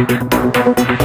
Thank